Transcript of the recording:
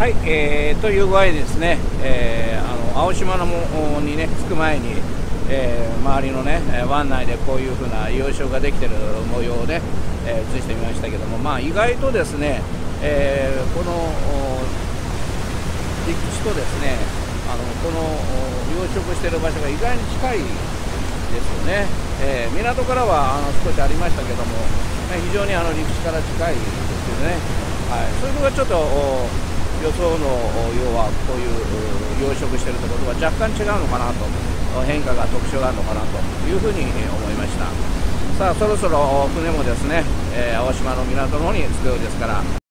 はいえー、という具合でですね、えー、あの青島のもにね着く前に、えー、周りのね湾内でこういうふうな養殖ができてる模様をね、えー、映してみましたけども、まあ、意外とですね、えー、この陸地とですねあのこの養殖している場所が意外に近いですよね、えー、港からはあの少しありましたけども、非常にあの陸地から近いですよね、はい、そういうのがちょっと予想の要はこういう養殖しているところとは若干違うのかなと。変化が特徴があるのかなというふうに思いました。さあそろそろ船もですね、えー、青島の港の方に着くようですから。